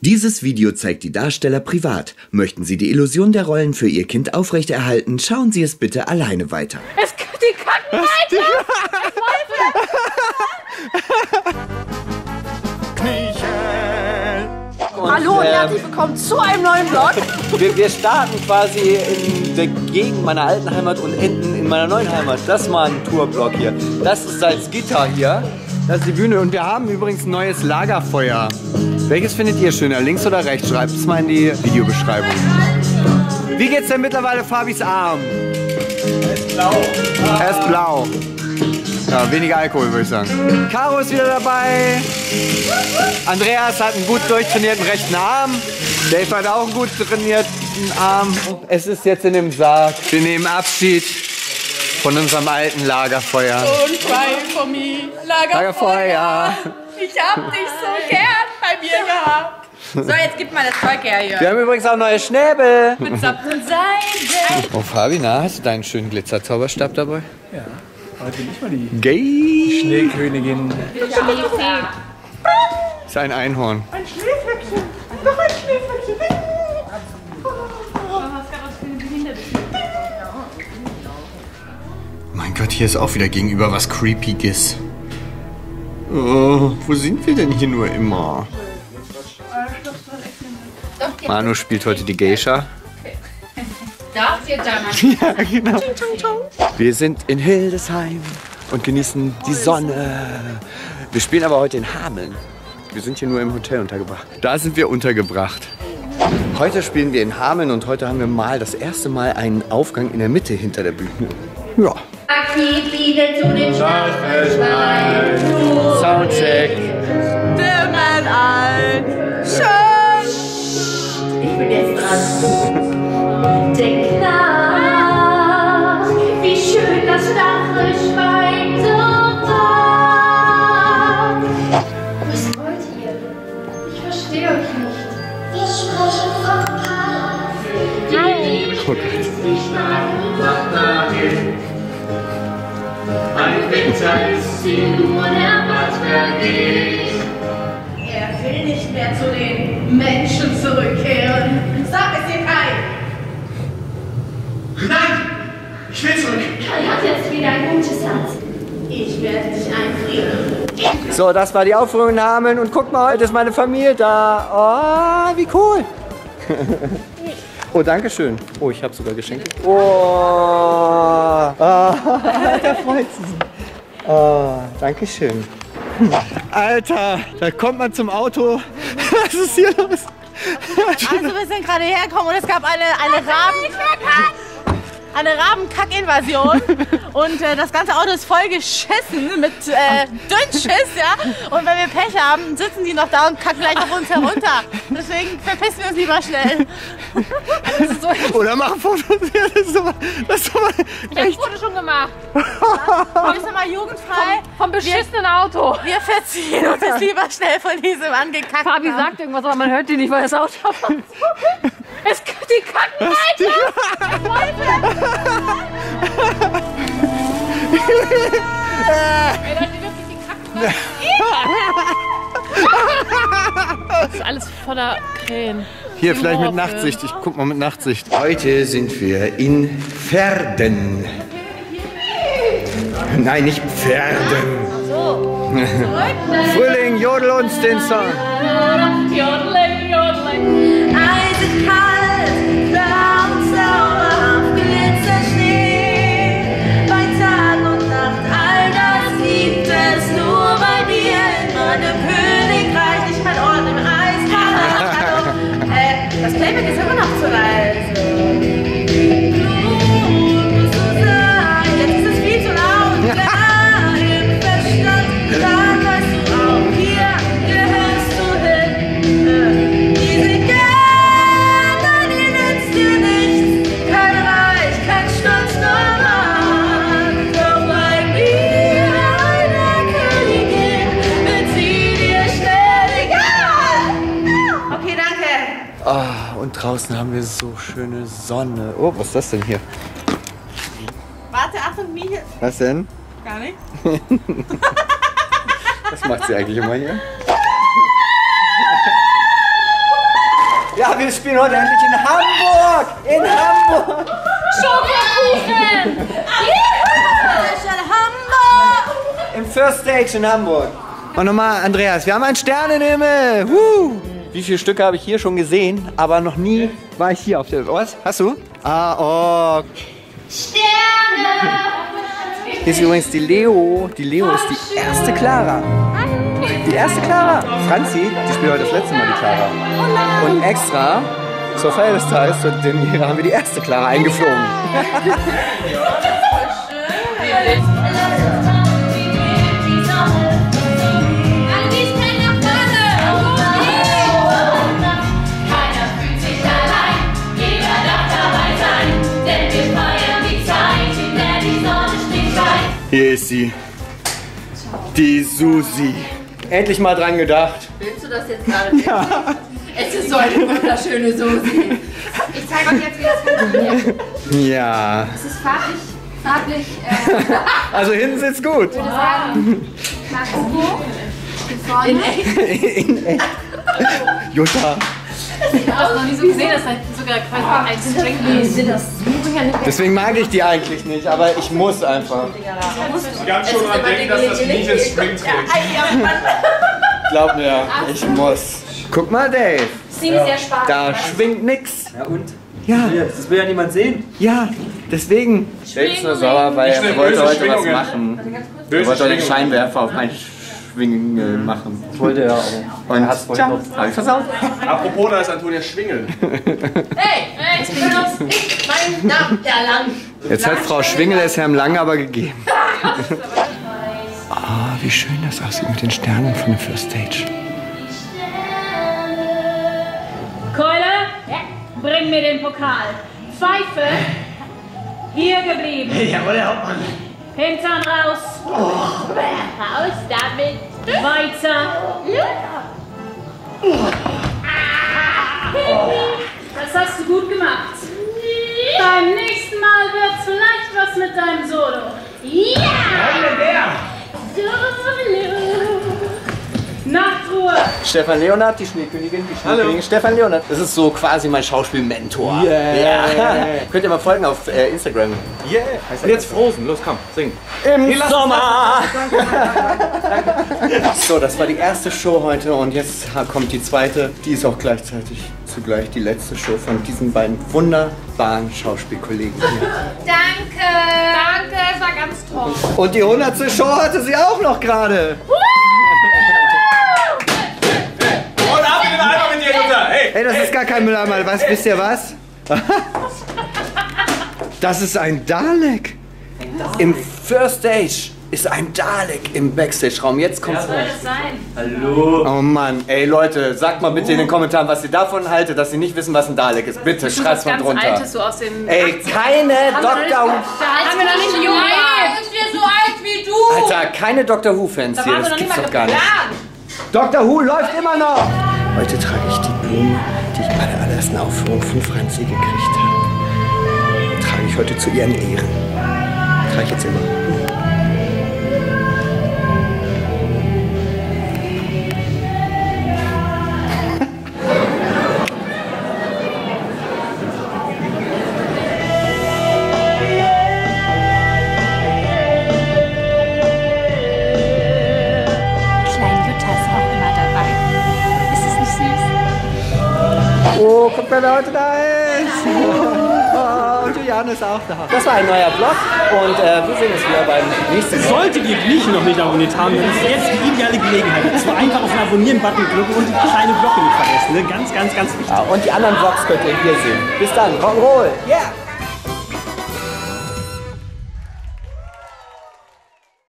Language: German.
Dieses Video zeigt die Darsteller privat. Möchten Sie die Illusion der Rollen für Ihr Kind aufrechterhalten, schauen Sie es bitte alleine weiter. Es, die kacken weiter! Hallo und herzlich willkommen zu einem neuen Vlog. Wir, wir starten quasi in der Gegend meiner alten Heimat und enden in meiner neuen Heimat. Das ist mal ein Tourblock hier. Das ist Salzgitter hier. Das ist die Bühne und wir haben übrigens ein neues Lagerfeuer. Welches findet ihr schöner, links oder rechts? Schreibt es mal in die Videobeschreibung. Wie geht's denn mittlerweile Fabis Arm? Er ist blau. Er ist blau. Ja, weniger Alkohol, würde ich sagen. Caro ist wieder dabei. Andreas hat einen gut durchtrainierten rechten Arm. Dave hat auch einen gut trainierten Arm. Es ist jetzt in dem Sarg. Wir nehmen Abschied von unserem alten Lagerfeuer. Don't cry for me. Lagerfeuer. Lagerfeuer. Ich hab dich so gern bei mir gehabt. So, jetzt gib mal das Zeug her hier. Wir haben übrigens auch neue Schnäbel. Mit Saft und Seide. Oh, Fabi, na, hast du deinen schönen Glitzerzauberstab dabei? Ja, heute bin ich mal die Gay. Schneekönigin. Ist ein Einhorn. Ein Schneeflöckchen. Noch ein Schneeflöckchen. Mein Gott, hier ist auch wieder gegenüber was Creepiges. Oh, wo sind wir denn hier nur immer? Manu spielt heute die Geisha. Darf ihr da mal? Ja, genau. Wir sind in Hildesheim und genießen die Sonne. Wir spielen aber heute in Hameln. Wir sind hier nur im Hotel untergebracht. Da sind wir untergebracht. Heute spielen wir in Hameln und heute haben wir mal das erste Mal einen Aufgang in der Mitte hinter der Bühne. Ja. Aktiv wieder zu den Staffelschwein. Soundcheck. Stimmen ein. Schön. Ich bin jetzt dran. Denk nach, wie schön das Stachelschwein so war. Was wollt ihr? Ich verstehe euch nicht. Wir sprechen von Karl. Die Gott. die Schneiden macht dahin. Ein Winter ist sie Nur der Bad vergeht. Er will nicht mehr zu den Menschen zurückkehren. Sag es dir, Kai. Nein! Ich will zurück! Kai hat jetzt wieder ein gutes Herz. Ich werde dich einfrieren. So, das war die Aufführung in Hameln und guck mal, heute ist meine Familie da. Oh, wie cool. Oh, danke schön. Oh, ich habe sogar Geschenke. Oh, oh da freut sich. Oh, danke schön. Alter, da kommt man zum Auto. Was ist hier los? Also wir sind gerade hergekommen und es gab eine, eine Raben... Eine Rabenkack-Invasion und äh, das ganze Auto ist voll geschissen mit äh, Dünnschiss, ja. Und wenn wir Pech haben, sitzen die noch da und kacken gleich auf uns herunter. Deswegen verpissen wir uns lieber schnell. So, Oder machen Fotos. Ja, das ist aber, das ist aber echt. wurde schon gemacht. wir sind mal jugendfrei. Vom beschissenen Auto. Wir verziehen uns jetzt lieber schnell von diesem angekackten Fabi sagt irgendwas, aber man hört die nicht, weil das Auto Es die kacken weiter. Ey, Leute, wirklich, die kacken. Das ist alles voller Krähen. Hier, vielleicht mit Nachtsicht. Ich guck mal mit Nachtsicht. Heute sind wir in Pferden. Nein, nicht Pferden. Frühling, jodel uns den Song. Jodling, jodling. Und draußen haben wir so schöne Sonne. Oh, was ist das denn hier? Warte, Achtung, Michael. Was denn? Gar nicht. Was macht sie eigentlich immer hier? wir spielen heute endlich in Hamburg! In Hamburg! Schokokuchen! Im First Stage in Hamburg. Und nochmal, Andreas, wir haben einen Sternenhimmel. Woo. Wie viele Stücke habe ich hier schon gesehen, aber noch nie war ich hier auf der. Was? Hast du? Ah, oh. Sterne! Hier ist übrigens die Leo. Die Leo ist die erste Clara. Die erste Clara. Franzi, die spielt heute das letzte Mal die Clara. Und extra zur Feier des Tages, zur Premiere, haben wir die erste Clara eingeflogen. Keiner Hier ist sie. Die Susi. Endlich mal dran gedacht. Willst du das jetzt gerade ja. Es ist so eine wunderschöne Susi. Ich zeige euch jetzt, wie das funktioniert. Ja. Es ist farblich, farblich, äh, Also hinten sitzt gut. ich würde sagen. Hier vorne. In echt. In echt. Jutta. Ich das noch nie so gesehen, dass halt sogar quasi ein String ist. Sind das Deswegen mag ich die eigentlich nicht, aber ich muss einfach. Ganz schon dran denken, dass das nie den String trägt. Glaub mir, ich muss. Guck mal, Dave. Ziemlich sehr Spaß. Da schwingt nix. Ja und? Ja, Das will ja niemand sehen. ja, deswegen. Dave ist nur sauer, weil er wollte heute was machen. Er wollte heute den. Scheinwerfer auf meinen Schwingel machen. Das wollte er auch. Und hat's vorhin tja, noch- hab ich versaut. Apropos, da ist Antonia Schwingel. Hey, hey, ich bin uns nicht meinen Namen erlangt. Jetzt hat Frau Schwingel es Herrn Lang aber gegeben. Ah, wie schön das aussieht mit den Sternen von der First Stage. Keule, bring mir den Pokal. Pfeife, hier geblieben. Jawohl, der Hauptmann. Hintern raus. Raus damit. Weiter. Das hast du gut gemacht. Beim nächsten Mal wird vielleicht was mit deinem Solo. Ja! Nachtruhe. Stefan Leonard, die Schneekönigin, die Schneekönigin Stefan Leonard. Das ist so quasi mein Schauspielmentor. Yeah. Ja. Könnt ihr mal folgen auf äh, Instagram. Yeah. Und jetzt Frozen. Los, komm, sing. Im Sommer! so, das war die erste Show heute und jetzt kommt die zweite. Die ist auch gleichzeitig zugleich die letzte Show von diesen beiden wunderbaren Schauspielkollegen hier. Danke. Danke, es war ganz toll. Und die hundertste Show hatte sie auch noch gerade. Und ab in den Eimer mit dir, Jutta. Hey. Ey, das ist gar kein Mülleimer. Was, wisst ihr was? Das ist ein Dalek. Im First Stage ist ein Dalek im Backstage-Raum. Jetzt kommt's raus. sein? Hallo. Oh Mann, ey Leute, sagt mal bitte in den Kommentaren, was ihr davon haltet, dass ihr nicht wissen, was ein Dalek ist. Bitte, schreibt's mal drunter. altes, so aus den. Ey, keine Dr. Who. Da haben wir noch nicht jung. Sind wir so alt wie du? Alter, keine Dr. Who-Fans hier, waren wir das noch gibt's nicht doch mal gar nicht. Dr. Who läuft immer noch! Heute trage ich die Blume, die ich bei der allerersten Aufführung von Franzi gekriegt habe. Trage ich heute zu ihren Ehren. Trage ich jetzt immer. Guck mal, wer heute da ist! Oh, und Juliane ist auch da. Das war ein neuer Vlog und äh, wir sehen uns wieder beim nächsten Vlog. Solltet ihr Griechen noch nicht abonniert haben, dann ist jetzt die ideale Gelegenheit. Dazu einfach auf den Abonnieren-Button drücken und die kleine Glocke nicht vergessen. Ne? Ganz, ganz, ganz wichtig. Ja, und die anderen Vlogs könnt ihr hier sehen. Bis dann, Rock'n'Roll! Yeah!